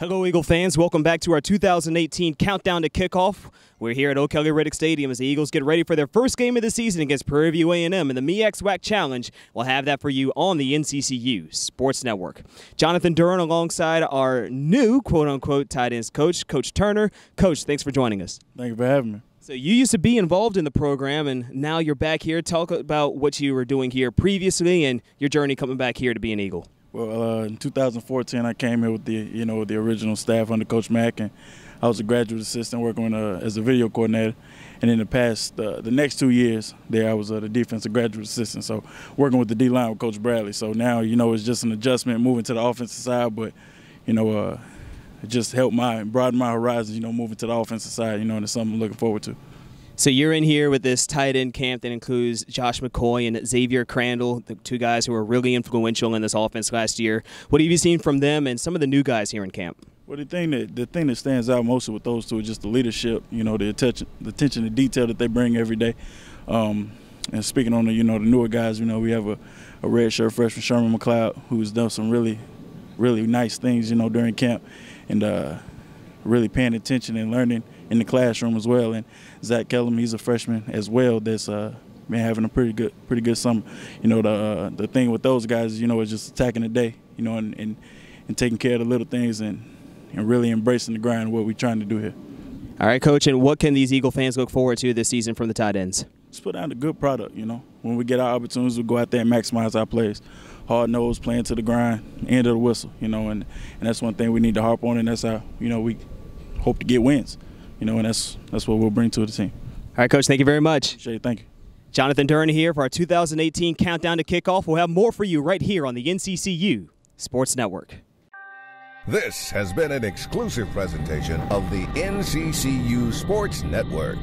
Hello, Eagle fans. Welcome back to our 2018 countdown to kickoff. We're here at O'Kelly Riddick Stadium as the Eagles get ready for their first game of the season against Prairie View A&M in the MEAC SWAC Challenge. We'll have that for you on the NCCU Sports Network. Jonathan Duran alongside our new quote-unquote tight ends coach, Coach Turner. Coach, thanks for joining us. Thank you for having me. So you used to be involved in the program, and now you're back here. Talk about what you were doing here previously and your journey coming back here to be an Eagle. Well, uh, in 2014, I came here with the you know the original staff under Coach Mack, and I was a graduate assistant working uh, as a video coordinator. And in the past, uh, the next two years there, I was uh, the defensive graduate assistant, so working with the D line with Coach Bradley. So now you know it's just an adjustment moving to the offensive side, but you know uh, it just helped my broaden my horizons. You know, moving to the offensive side. You know, and it's something I'm looking forward to. So you're in here with this tight end camp that includes Josh McCoy and Xavier Crandall, the two guys who were really influential in this offense last year. What have you seen from them and some of the new guys here in camp? Well, the thing that the thing that stands out mostly with those two is just the leadership. You know, the attention, the attention to detail that they bring every day. Um, and speaking on the you know the newer guys, you know we have a, a red shirt freshman Sherman McLeod who's done some really, really nice things. You know during camp, and uh, really paying attention and learning in the classroom as well. And Zach Kellum, he's a freshman as well. That's uh, been having a pretty good, pretty good summer. You know, the uh, the thing with those guys, you know, is just attacking the day. You know, and and, and taking care of the little things and and really embracing the grind. What we're trying to do here. All right, coach. And what can these Eagle fans look forward to this season from the tight ends? Let's put out a good product. You know, when we get our opportunities, we we'll go out there and maximize our plays. Hard nose, playing to the grind, end of the whistle. You know, and and that's one thing we need to harp on, and that's how you know we hope to get wins you know, and that's that's what we'll bring to the team. All right, Coach. Thank you very much. Appreciate it. Thank you. Jonathan Duran here for our 2018 countdown to kickoff. We'll have more for you right here on the NCCU Sports Network. This has been an exclusive presentation of the NCCU Sports Network.